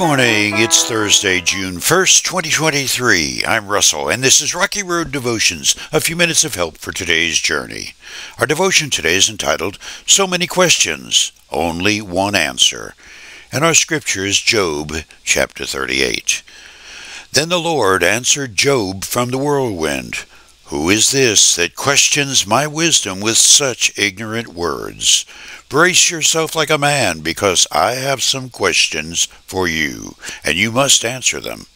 morning. It's Thursday, June 1st, 2023. I'm Russell, and this is Rocky Road Devotions, a few minutes of help for today's journey. Our devotion today is entitled So Many Questions, Only One Answer. And our scripture is Job chapter 38. Then the Lord answered Job from the whirlwind. Who is this that questions my wisdom with such ignorant words? Brace yourself like a man, because I have some questions for you, and you must answer them.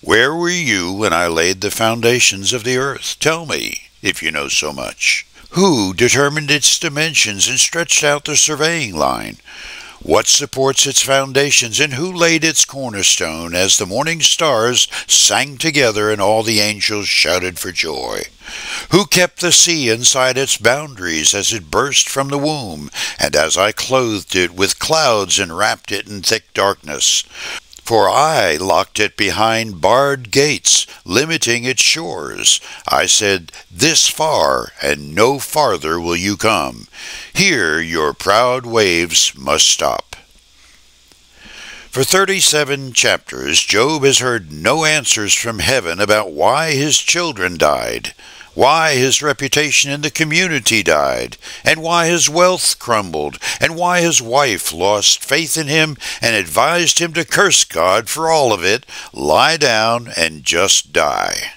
Where were you when I laid the foundations of the earth? Tell me, if you know so much. Who determined its dimensions and stretched out the surveying line? What supports its foundations, and who laid its cornerstone, as the morning stars sang together and all the angels shouted for joy? Who kept the sea inside its boundaries as it burst from the womb, and as I clothed it with clouds and wrapped it in thick darkness? For I locked it behind barred gates, limiting its shores. I said, This far, and no farther will you come. Here your proud waves must stop. For 37 chapters, Job has heard no answers from heaven about why his children died why his reputation in the community died, and why his wealth crumbled, and why his wife lost faith in him and advised him to curse God for all of it, lie down, and just die.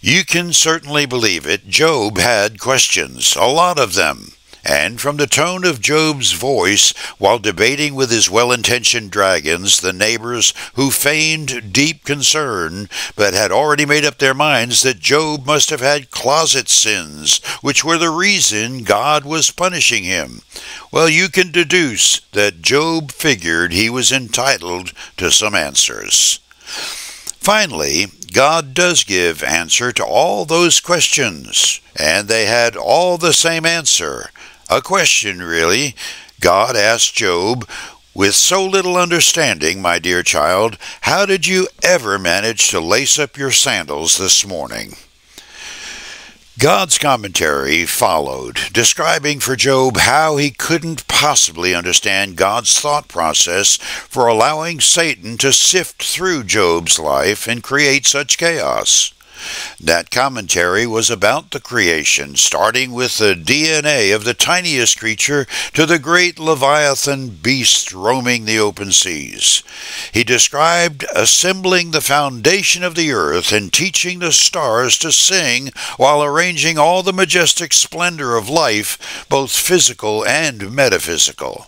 You can certainly believe it. Job had questions, a lot of them and from the tone of Job's voice while debating with his well intentioned dragons, the neighbors who feigned deep concern, but had already made up their minds that Job must have had closet sins, which were the reason God was punishing him. Well, you can deduce that Job figured he was entitled to some answers. Finally, God does give answer to all those questions, and they had all the same answer a question, really. God asked Job, with so little understanding, my dear child, how did you ever manage to lace up your sandals this morning? God's commentary followed, describing for Job how he couldn't possibly understand God's thought process for allowing Satan to sift through Job's life and create such chaos. That commentary was about the creation, starting with the DNA of the tiniest creature to the great Leviathan beast roaming the open seas. He described assembling the foundation of the earth and teaching the stars to sing while arranging all the majestic splendor of life, both physical and metaphysical.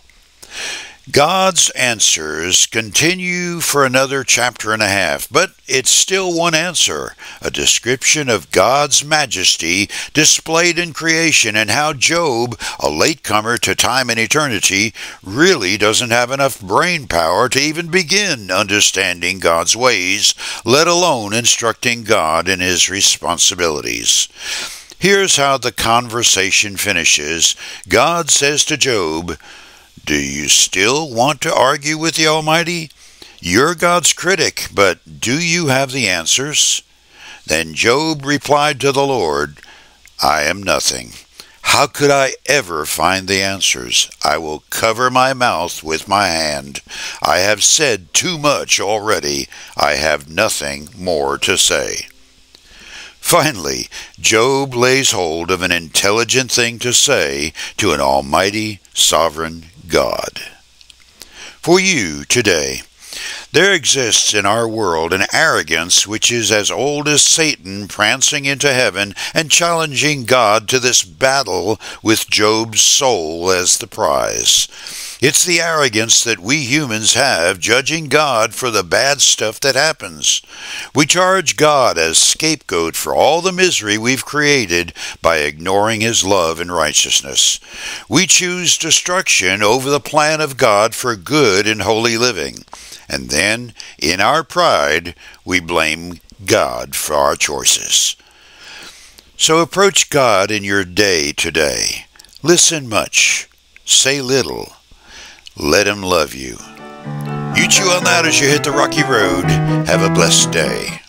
God's answers continue for another chapter and a half, but it's still one answer a description of God's majesty displayed in creation and how Job, a latecomer to time and eternity, really doesn't have enough brain power to even begin understanding God's ways, let alone instructing God in his responsibilities. Here's how the conversation finishes God says to Job, do you still want to argue with the Almighty? You're God's critic, but do you have the answers? Then Job replied to the Lord, I am nothing. How could I ever find the answers? I will cover my mouth with my hand. I have said too much already. I have nothing more to say. Finally, Job lays hold of an intelligent thing to say to an almighty, sovereign God. For you today, there exists in our world an arrogance which is as old as Satan prancing into heaven and challenging God to this battle with Job's soul as the prize. It's the arrogance that we humans have judging God for the bad stuff that happens. We charge God as scapegoat for all the misery we've created by ignoring His love and righteousness. We choose destruction over the plan of God for good and holy living. And then, in our pride, we blame God for our choices. So approach God in your day today. Listen much, say little let him love you. You chew on that as you hit the rocky road. Have a blessed day.